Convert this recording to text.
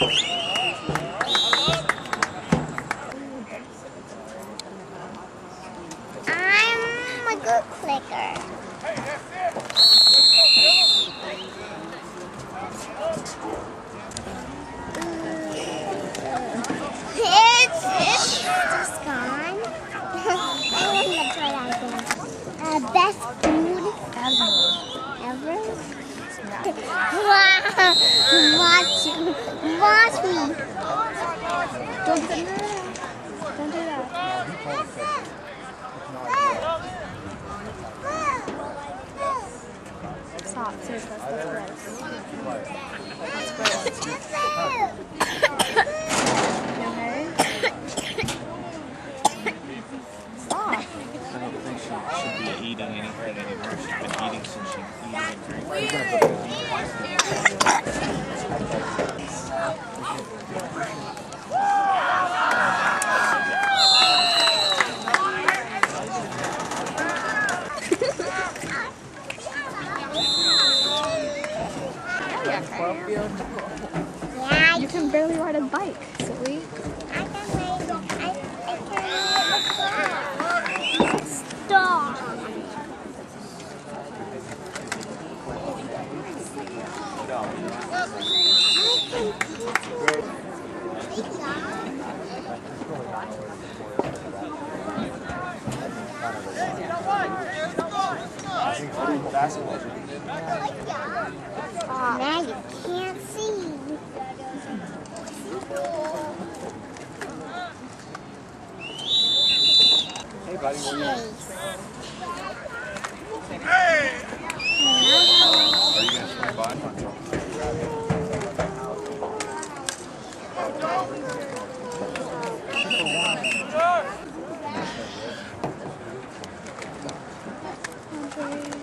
I'm a good clicker. Uh, best food ever. Wow! Watch, watch me. Don't do that. Don't do that. Stop. Seriously, that's gross. That's gross. You okay? Stop. I don't think she should be eating anything anymore. She's been eating since she eating and drinking. Yeah, You can barely ride a bike, silly. I can make I, I can make a car. Stop. Now everybody. Hey! Are you.